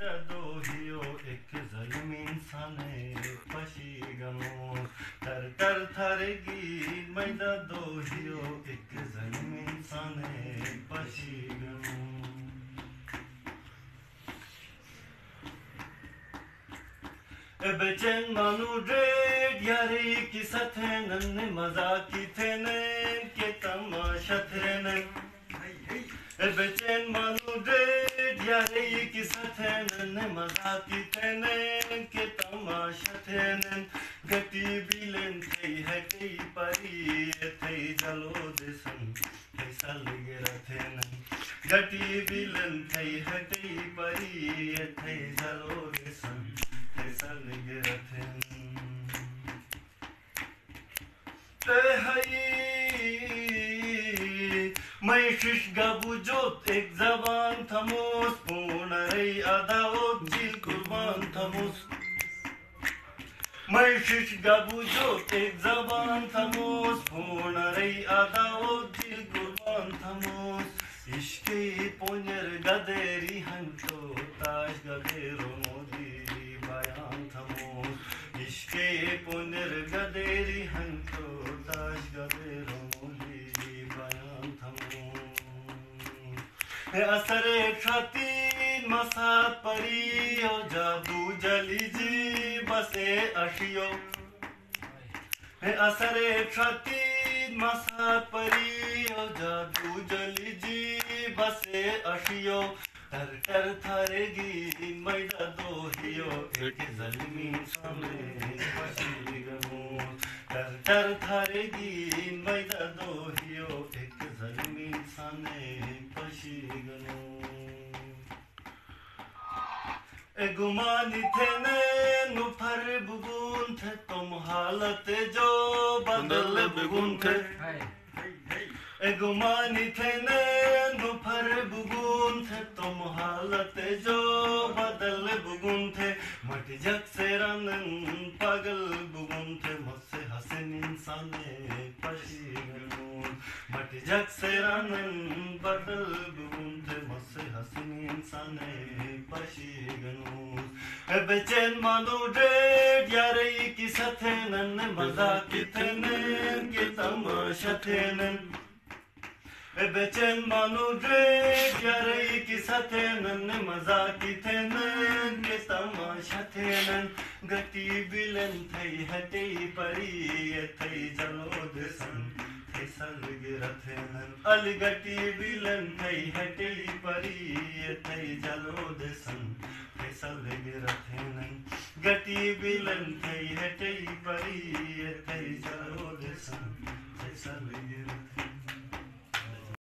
दोहियो एक जलिम इंसाने पशी तर थरगी, मैदा दोहियो एक जलिम इंसाने पशी बेचैन मानू ड्रेड यारे की सथेनन मज़ा की थेनन के तमाशा थे थेनन बेचैन मानू ड्रेड यारे की सथेनन मज़ा की थेनन के तमाशा थेनन गति बिलन थई है, कई परी थई जलो देसन कैसा लगे रथेनन गति बिलन थई है, कई परी थई जलो दिसन मैं शिश गबुजोत एक जबान थमोस, पूर्ण रही अदाओ दिल कुर्बान थमोस। मैं शिश गबुजोत एक जबान थमोस, पूर्ण रही asare khatin masat pariyo jadu jaliji base ashiyo asare khatin masat pariyo jadu jaliji base ashiyo तर तर थारेगी मैदा दोहियो एक जलमी सामने तर तर थारेगी मैदा दोहियो गुमानी थे ने नुफर बुगुन थे तुम हालत जो बदल बुगुन थे। गुमानी थे। ने नुफर बुगुन थे तुम हालत जो बदल बुगुन थे। मट जग से रनन पागल बुगुन थे मुझसे हसन इंसान पशी मट जग से रनन बदल बुगुन हसन इंसान बेचैन मानो डेड, यारे की सथे नन मज़ा कितने के तमाशा थे नन बेचैन मानो ड्रेक यारे की सथेनन, मज़ा की के तमाशा थेनन गति बिलन थई, हटे परी थई जलो दसन सल गिरथेनन अलगटी बिलन थई हटे परी थई जलोद संग। सल गिरथेनन गटी बिलन थई हटे